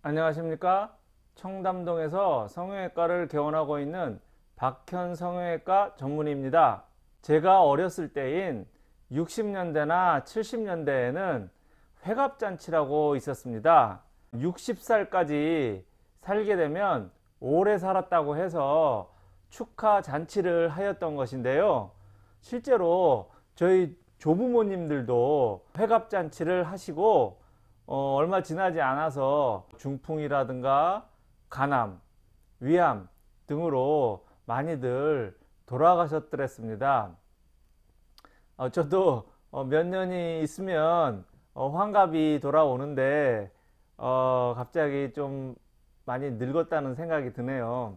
안녕하십니까? 청담동에서 성형외과를 개원하고 있는 박현 성형외과 전문의입니다. 제가 어렸을 때인 60년대나 70년대에는 회갑잔치라고 있었습니다. 60살까지 살게 되면 오래 살았다고 해서 축하 잔치를 하였던 것인데요. 실제로 저희 조부모님들도 회갑잔치를 하시고 어, 얼마 지나지 않아서 중풍이라든가 간암, 위암 등으로 많이들 돌아가셨더랬습니다. 어, 저도 어, 몇 년이 있으면 어, 환갑이 돌아오는데 어, 갑자기 좀 많이 늙었다는 생각이 드네요.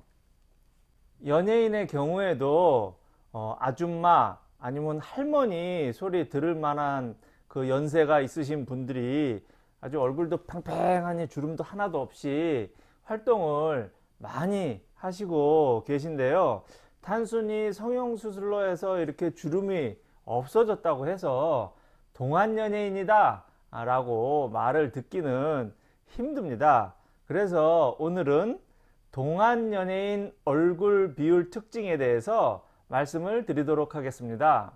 연예인의 경우에도 어, 아줌마 아니면 할머니 소리 들을 만한 그 연세가 있으신 분들이 아주 얼굴도 팽팽하니 주름도 하나도 없이 활동을 많이 하시고 계신데요. 단순히 성형수술로 해서 이렇게 주름이 없어졌다고 해서 동안 연예인이다 라고 말을 듣기는 힘듭니다. 그래서 오늘은 동안 연예인 얼굴 비율 특징에 대해서 말씀을 드리도록 하겠습니다.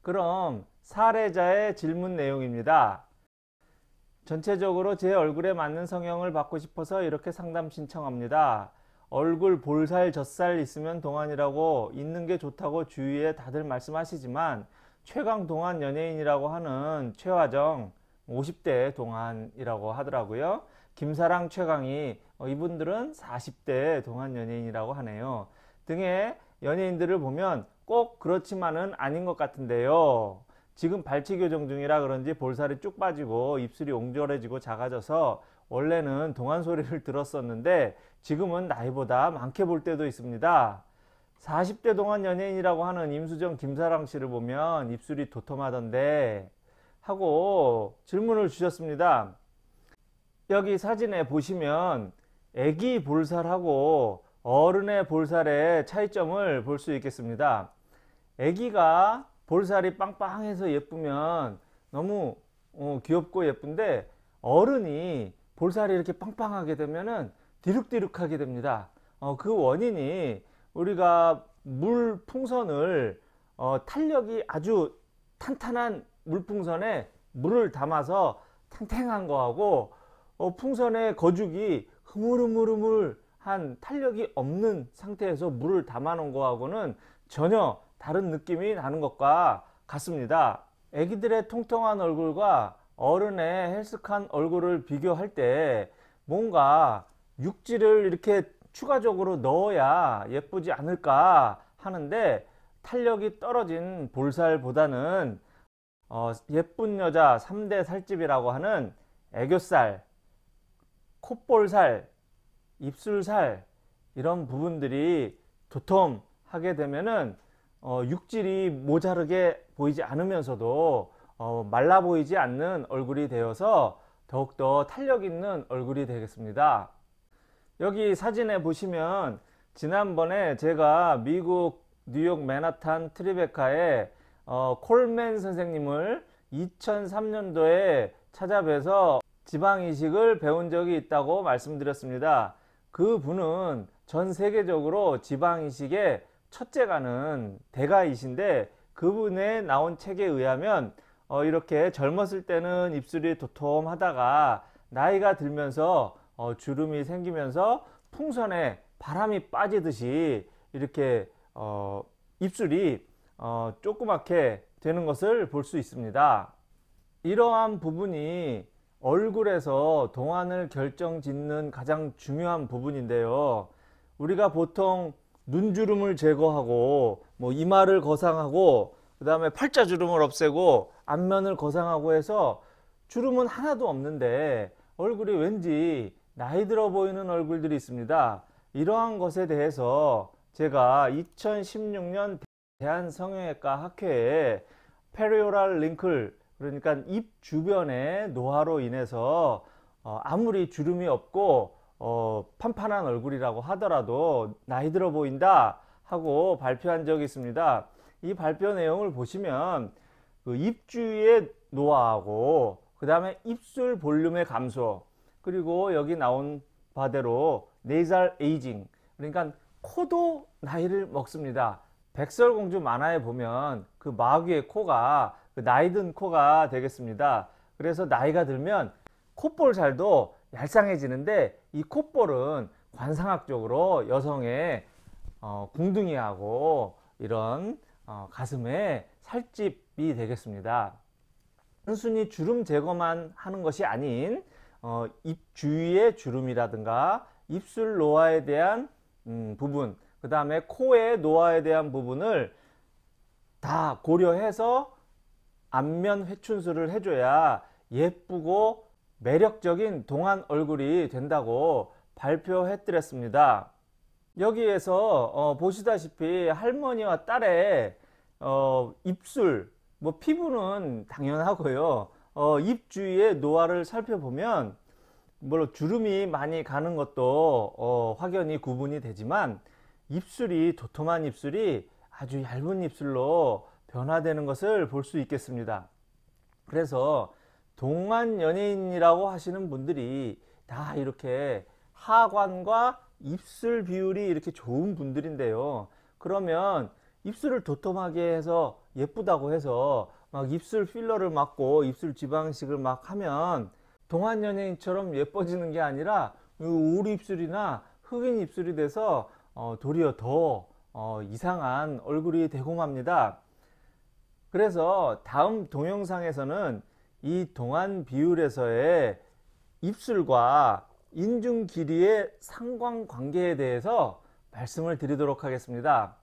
그럼 사례자의 질문 내용입니다. 전체적으로 제 얼굴에 맞는 성형을 받고 싶어서 이렇게 상담 신청합니다. 얼굴 볼살 젖살 있으면 동안이라고 있는 게 좋다고 주위에 다들 말씀하시지만 최강 동안 연예인이라고 하는 최화정 50대 동안이라고 하더라고요. 김사랑 최강이 어, 이분들은 40대 동안 연예인이라고 하네요. 등의 연예인들을 보면 꼭 그렇지만은 아닌 것 같은데요. 지금 발치 교정 중이라 그런지 볼살이 쭉 빠지고 입술이 옹졸해지고 작아져서 원래는 동안 소리를 들었었는데 지금은 나이보다 많게 볼 때도 있습니다. 40대 동안 연예인이라고 하는 임수정 김사랑 씨를 보면 입술이 도톰하던데 하고 질문을 주셨습니다. 여기 사진에 보시면 애기 볼살하고 어른의 볼살의 차이점을 볼 수 있겠습니다. 애기가 볼살이 빵빵해서 예쁘면 너무 어, 귀엽고 예쁜데 어른이 볼살이 이렇게 빵빵하게 되면은 디룩디룩하게 됩니다. 어, 그 원인이 우리가 물 풍선을 어, 탄력이 아주 탄탄한 물 풍선에 물을 담아서 탱탱한 거하고 어, 풍선의 거죽이 흐물흐물흐물한 탄력이 없는 상태에서 물을 담아 놓은 거하고는 전혀 다른 느낌이 나는 것과 같습니다. 애기들의 통통한 얼굴과 어른의 헬스칸 얼굴을 비교할 때 뭔가 육질을 이렇게 추가적으로 넣어야 예쁘지 않을까 하는데 탄력이 떨어진 볼살보다는 어, 예쁜 여자 3대 살집이라고 하는 애교살, 콧볼살, 입술살 이런 부분들이 도톰하게 되면은 어, 육질이 모자르게 보이지 않으면서도 어, 말라 보이지 않는 얼굴이 되어서 더욱더 탄력 있는 얼굴이 되겠습니다. 여기 사진에 보시면 지난번에 제가 미국 뉴욕 맨하탄 트리베카에 어, 콜맨 선생님을 2003년도에 찾아뵈서 지방이식을 배운 적이 있다고 말씀드렸습니다. 그 분은 전 세계적으로 지방이식의 첫째가는 대가이신데 그분의 나온 책에 의하면 어 이렇게 젊었을 때는 입술이 도톰하다가 나이가 들면서 어 주름이 생기면서 풍선에 바람이 빠지듯이 이렇게 어 입술이 어 조그맣게 되는 것을 볼 수 있습니다. 이러한 부분이 얼굴에서 동안을 결정 짓는 가장 중요한 부분인데요. 우리가 보통 눈주름을 제거하고 뭐 이마를 거상하고 그 다음에 팔자주름을 없애고 앞면을 거상하고 해서 주름은 하나도 없는데 얼굴이 왠지 나이 들어 보이는 얼굴들이 있습니다. 이러한 것에 대해서 제가 2016년 대한성형외과 학회에 페리오랄 링클 그러니까 입 주변의 노화로 인해서 어 아무리 주름이 없고 어, 판판한 얼굴이라고 하더라도 나이 들어 보인다 하고 발표한 적이 있습니다. 이 발표 내용을 보시면 그 입주위의 노화하고 그 다음에 입술 볼륨의 감소 그리고 여기 나온 바대로 네이잘 에이징 그러니까 코도 나이를 먹습니다. 백설공주 만화에 보면 그 마귀의 코가 그 나이 든 코가 되겠습니다. 그래서 나이가 들면 콧볼 살도 얄쌍해지는데 이 콧볼은 관상학적으로 여성의 어, 궁둥이하고 이런 어, 가슴에 살집이 되겠습니다. 단순히 주름 제거만 하는 것이 아닌 어, 입 주위의 주름이라든가 입술 노화에 대한 음, 부분, 그 다음에 코의 노화에 대한 부분을 다 고려해서 안면 회춘술을 해줘야 예쁘고 매력적인 동안 얼굴이 된다고 발표해드렸습니다. 여기에서 어, 보시다시피 할머니와 딸의 어, 입술, 뭐 피부는 당연하고요. 어, 입 주위의 노화를 살펴보면 물론 주름이 많이 가는 것도 어, 확연히 구분이 되지만 입술이 도톰한 입술이 아주 얇은 입술로 변화되는 것을 볼 수 있겠습니다. 그래서 동안 연예인이라고 하시는 분들이 다 이렇게 하관과 입술 비율이 이렇게 좋은 분들인데요. 그러면 입술을 도톰하게 해서 예쁘다고 해서 막 입술 필러를 맞고 입술 지방식을 막 하면 동안 연예인처럼 예뻐지는 게 아니라 울 입술이나 흑인 입술이 돼서 어, 도리어 더 어, 이상한 얼굴이 되고 맙니다. 그래서 다음 동영상에서는 이 동안 비율에서의 입술과 인중 길이의 상관관계에 대해서 말씀을 드리도록 하겠습니다.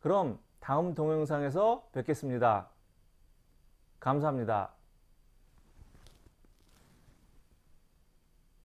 그럼 다음 동영상에서 뵙겠습니다. 감사합니다.